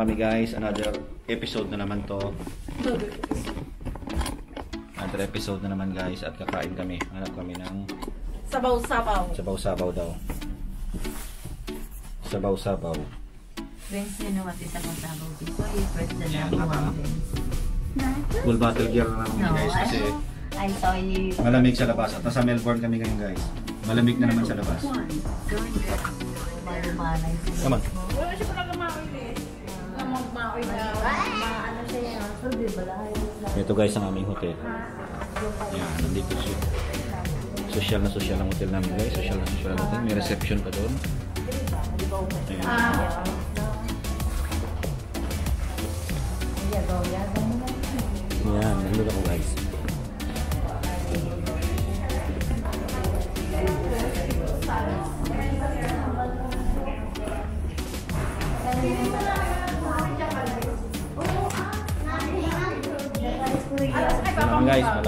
Kami guys. Another episode na naman to. Another episode na naman guys. At kakain kami. Hanap kami ng Sabaw-sabaw. sabaw-sabaw daw. Sabaw-sabaw. Friends, you know what is a sabaw before you first the Yeah, number one. Full bottle gear na naman No, guys kasi I, saw you. malamig sa labas. At nasa Melbourne kami ngayon guys. Malamig na naman sa labas. Come on. Wala siya pala gamaoy eh. Gamaoy na. Ano siya yung aso, di ba? Ito guys ang aming hotel. Yan, nandito siya. Social na social ang hotel namin guys. Social na social ang hotel. May reception pa doon. Ayan. Yan, nandun ako guys.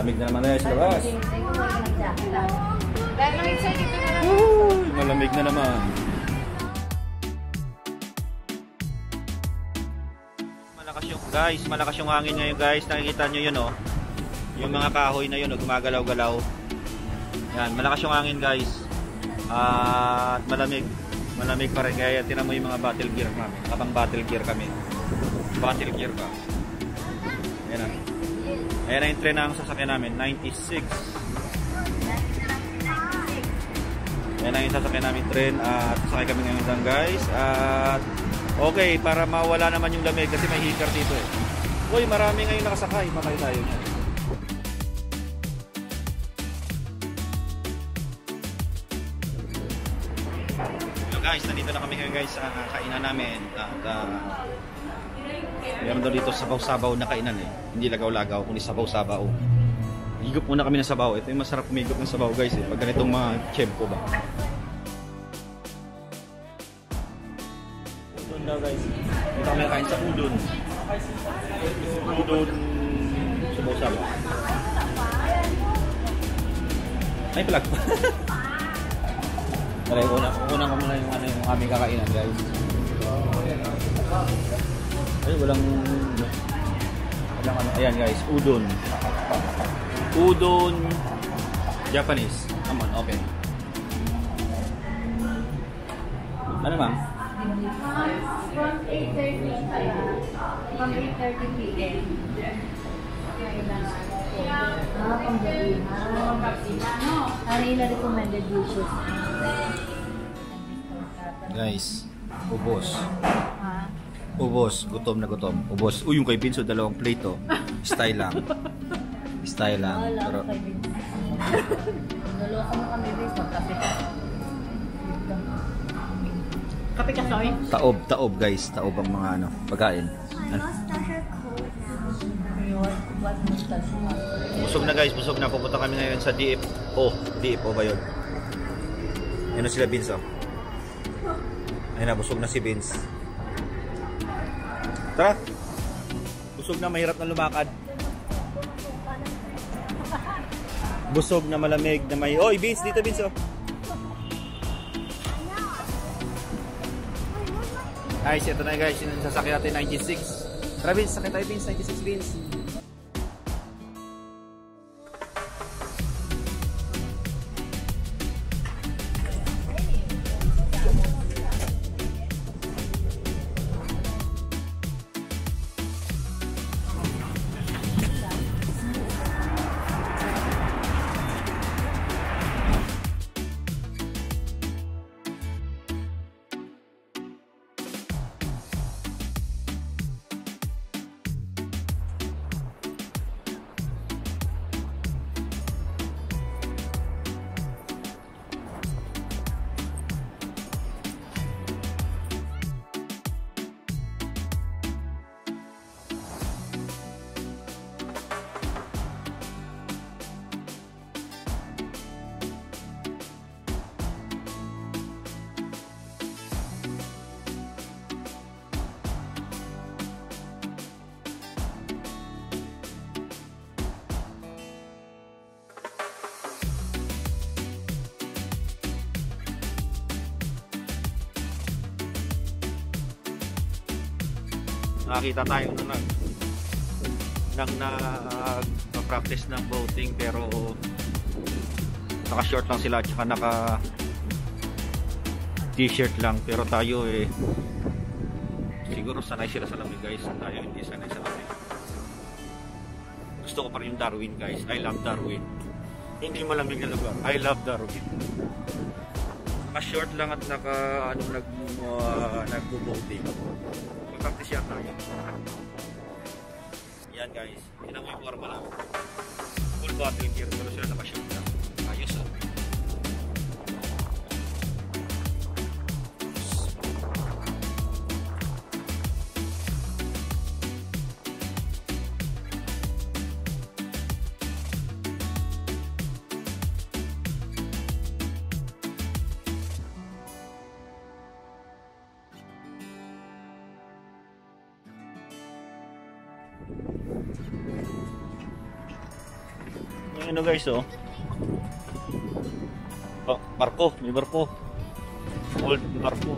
Malamig na naman tayo sa labas. Isa dito na. Uy, malamig na naman. Malakas yung guys, malakas yung hangin ngayon guys. Nakikita nyo yun oh. Yung mga kahoy na yun oh, gumagalaw-galaw. Yan, malakas yung hangin guys. At malamig. Malamig pa rin kaya tinan mo yung mga battle gear kami. Kapang battle gear kami. Battle gear pa. Ayan ah. Ayan na yung tren ng sasakyan namin, 96. Yan ang yung sasakyan namin tren at sakay kami ngayon dyan guys. At okay para mawala naman yung lamig kasi may heater dito eh. Uy marami ngayon nakasakay. Makay tayo niya so guys nandito na kami ngayon guys sa kainan namin. At uh, meron daw dito sabaw-sabaw na kainan eh hindi lagaw-lagaw kundi sabaw-sabaw Higop muna kami ng sabaw. Ito yung masarap kumigop ng sabaw guys eh. Pag ganitong mga chempo ba. Udon daw guys. Dito kami kain sa udon. Udon sabaw-sabaw. Ay, plug pa. Tara, una, una ko muna yung, ano, yung aming kakainan guys. Walang... Walang ano. Ayan guys, udon. Udon Japanese. Come on, open. Ano ma'am? From 8.30 From 8.30 p.m. Ah, pang gabi. Ah, ano yung recommended dishes? Guys, ubos. Ubos, gutom na gutom. Ubos. Uy, yung kay Vince, oh, dalawang plate oh. Style lang. Style lang. Wala Pero, kay Vince. Naloko mo kami, Vince. Magkape ka. Kape ka, soy. taob, taob guys. Taob ang mga ano, pagkain. Ano? Busog na guys, busog na. Pupunta kami ngayon sa DFO. DFO ba yun? Yan na sila Vince oh. Ayun na, busog na si Vince. Tara! Busog na, mahirap na lumakad. Busog na malamig na may... Oy, Vince! Dito, Vince oh! Guys, ito na guys. Yung sasakyan natin 96. Tara Vince, sakay tayo Vince. 96 Vince. Nakita tayo na nag nang na practice ng boating pero naka short lang sila at naka t-shirt lang. Pero tayo eh siguro sanay sila sa lamig guys. Tayo hindi sanay sa lamig. Gusto ko pa rin yung Darwin guys. I love Darwin. Hindi malamig na lugar. I love Darwin naka short lang at naka ano nag uh, nagbo-boating mag-practice yan tayo yan guys. Yun ang may forma lang. Full bottle gear pero sila naka Yung ano guys oh. Oh, barko, may barko. Old barko.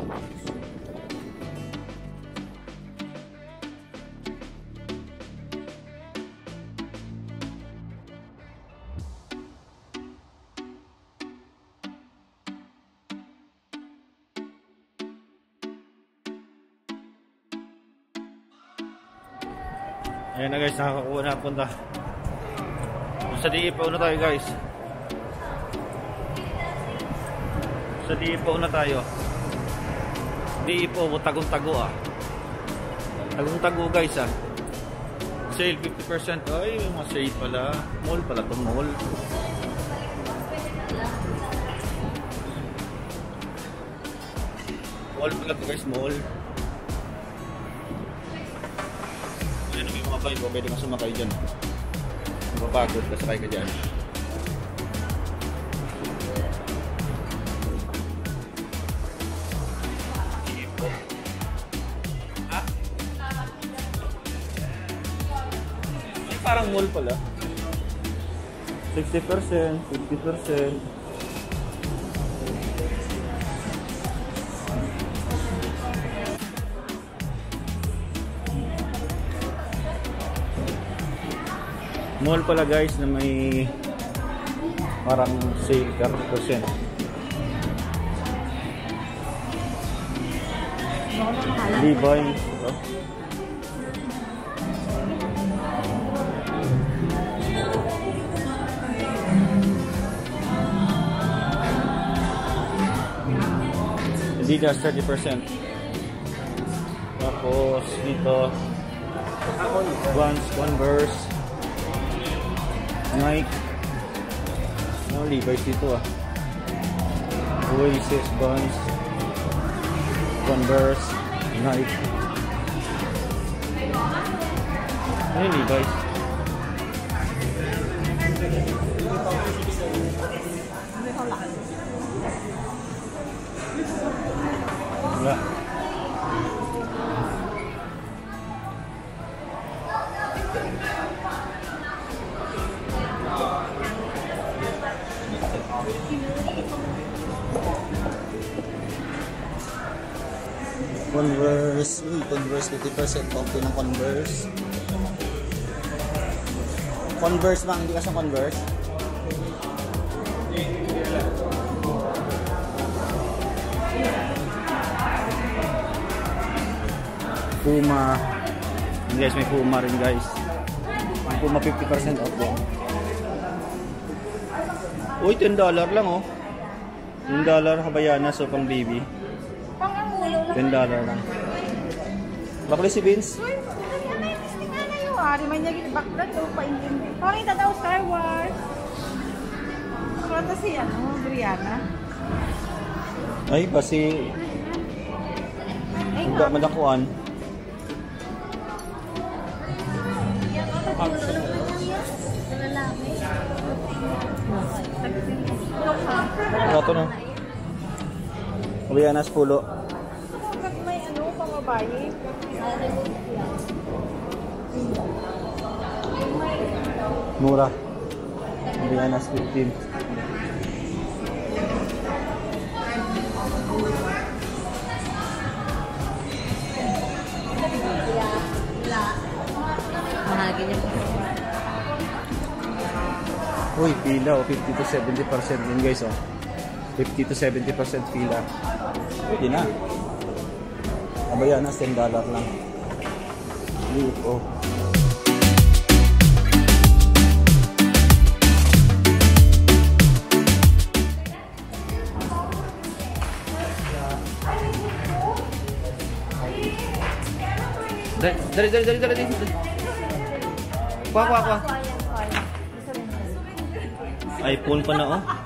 Ayan na guys, nakakakuha na punta. Sa DIPO na tayo guys. Sa DIPO na tayo. DIPO, tagong-tago ah. Tagong-tago guys ah. Sale 50%. Ay, may mga sale pala. Mall pala to mall. Mall pala to guys, mall. Mga bike. Pwede ka sumakay dyan. Kung mapagod ka, sakay ka dyan. Parang mall pala. 60%, 50%. Mall pala guys na may parang sale 30%. Levi's. ito. Adidas 30%. Tapos dito Vans, Converse, Nike. Ano Levi's dito ah. Oasis, Vans, Converse, Nike. Ano yung Levi's? Wala. Converse, uy, Converse 50% off din ng Converse. Converse bang, hindi ka sa Converse? Puma. Guys, may Puma rin guys. Puma 50% off din. Uy, $10 lang oh. $10 Habayanas so pang baby. Pang amulo lang. $10 lang. Bakli si Vince? Uy, ano? Ari man niya baklat o paintindi. Pakita daw Star Wars. Kanta si ano, Brianna. Ay, basi Ay, Hindi madakuan. ito no. Uyanas pulo. Kapag may ano, pamabayi. Mura. Uyanas 15. Mahagi niya po. Uy, pila o. 50 to 70% din guys oh. 50 to 70% pila. Pwede na. Abayan na, 10 dollar lang. Liit, oh. Dali, dali, dali, dali, dali. dali. Kuha, kuha, kuha. IPhone pa na oh.